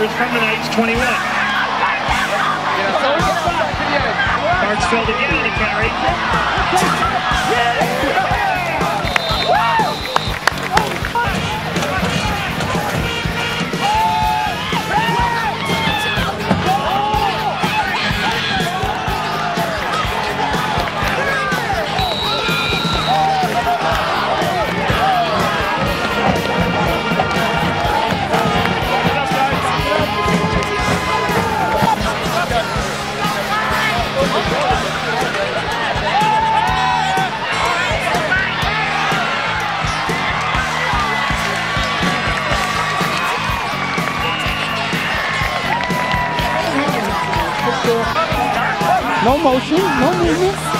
Leads 21. Hartsfield again the carry. No motion, no movement.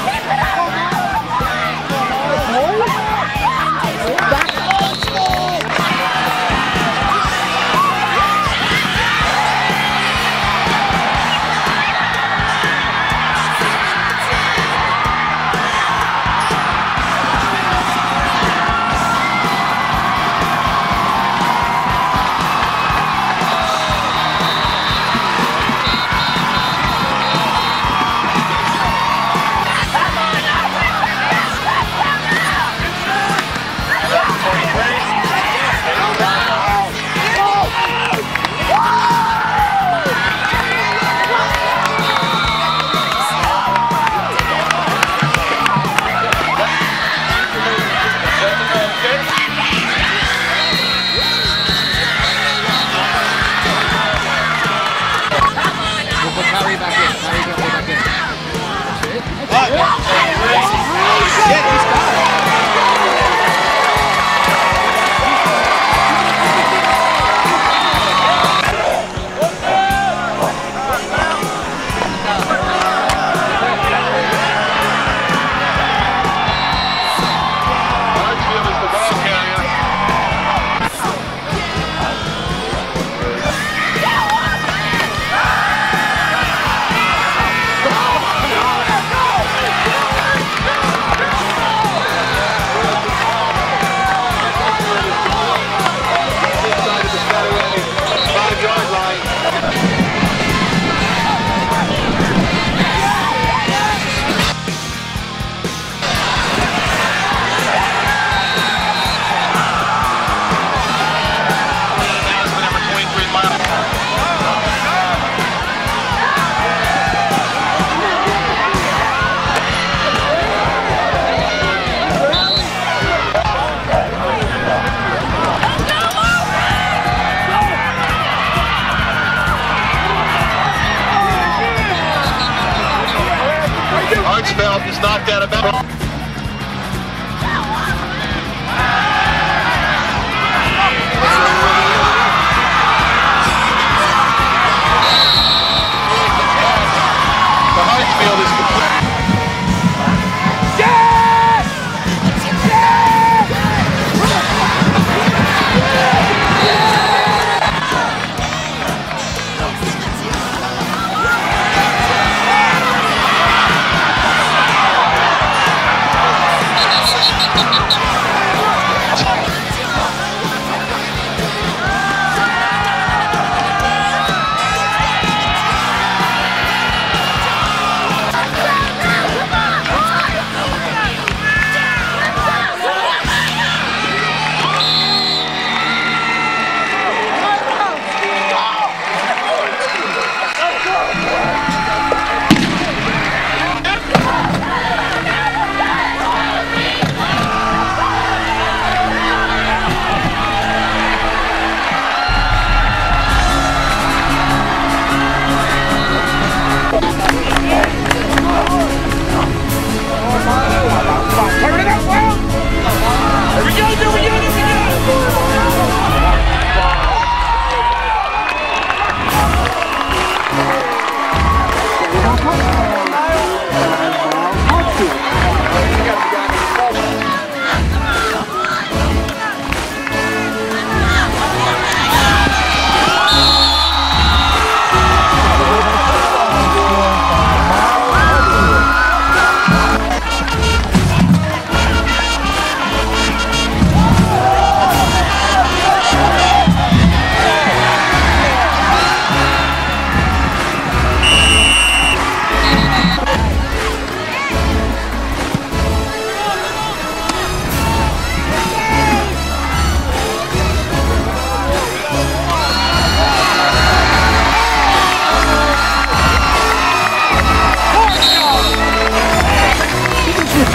Hartsfeld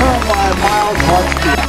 turn my mild heartbeat.